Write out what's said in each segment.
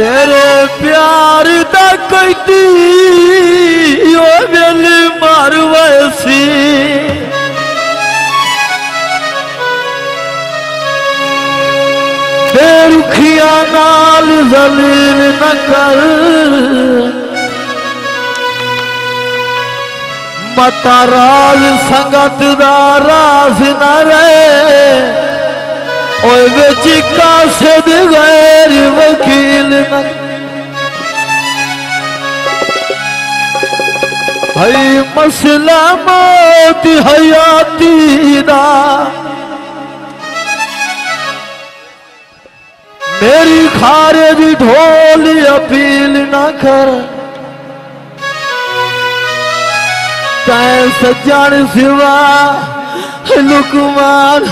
तेरे प्यार दा कैदी ओ दिल मार वैसी। रुखिया नाल जलील न कर। मता राज संगत दा राज न रहे ओए विच कासिद गैर वकील हई मसला मौत हयाती मेरी खारे दी ढोल अपील ना कर। सज्जन सिवा लुकमान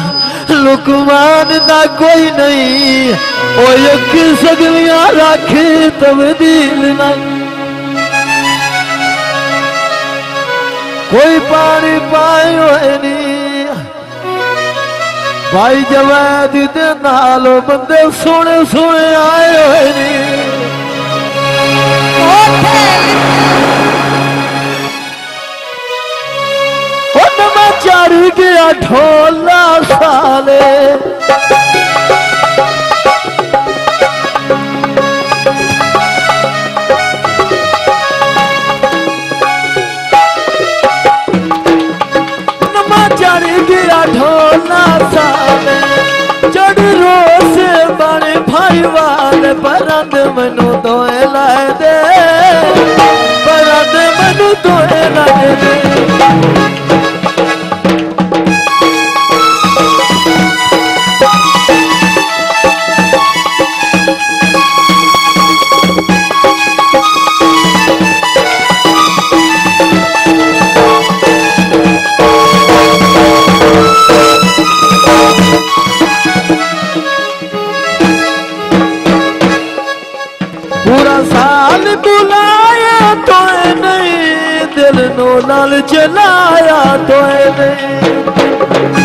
लुकमान ना कोई नहीं। ओ एक सगलियाँ राखे तब्दील ना। कोई पानी पायो नहीं भाई जवैद दे नाल बंदे सोने सोने आए होए नहीं चार गया ढोला। परिवार परंद मनु धोए लाए दे। परंद मनु धोए लाए दे। साल बुलाया तो नहीं दिल नो नाल चलाया तो नहीं।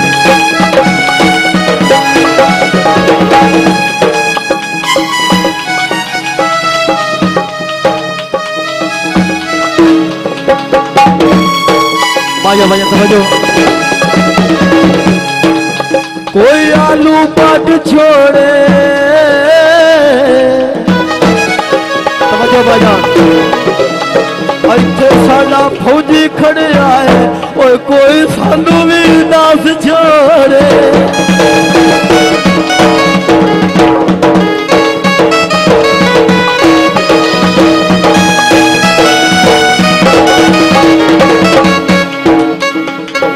बाजा बाजा समझो। कोई आलू पट छोड़े ਸਮਝੋ ਬਾਜਾਨ ਇੱਥੇ ਸਾਡਾ ਫੌਜੀ ਖੜਿਆ ਹੈ ਓਏ ਕੋਈ ਸਾਨੂੰ ਵੀ ਨਾਸ ਛੋੜੇ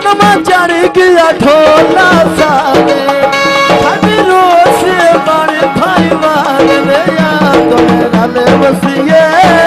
ਨਮਾ ਚੜ ਗਿਆ ਢੋਲਾ see yeah.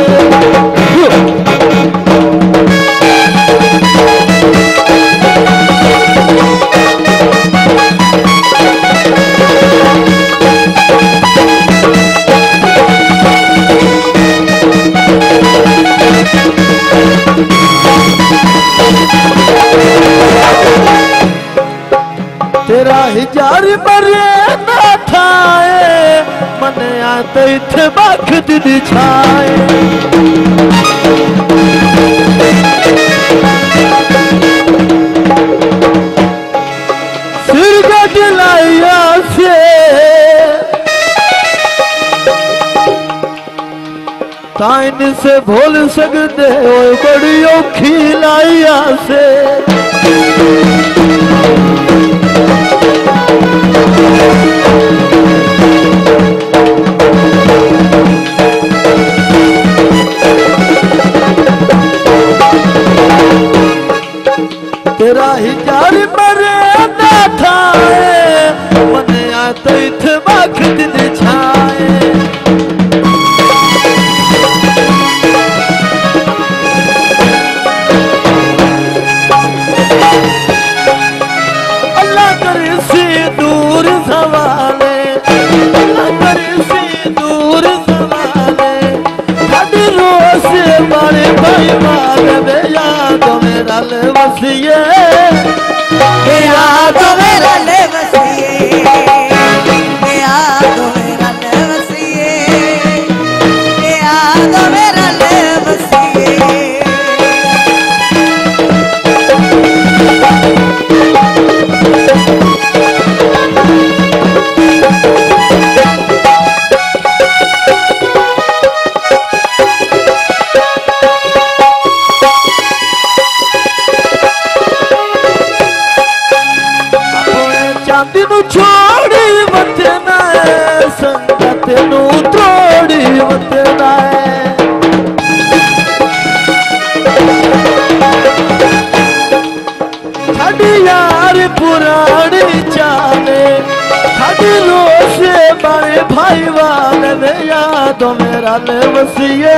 हज़ार परे न मन आते इथे बाख छाए। ताइन से भोल सकदे बड़ी औखी लायासीं तो तैथ माखत छाए। अल्लाह करे से दूर सवाले। अल्लाह करे से दूर सवाले। हर रोज बड़े भाई मारे याद मेरा वसिए तो मेरा ले बसिए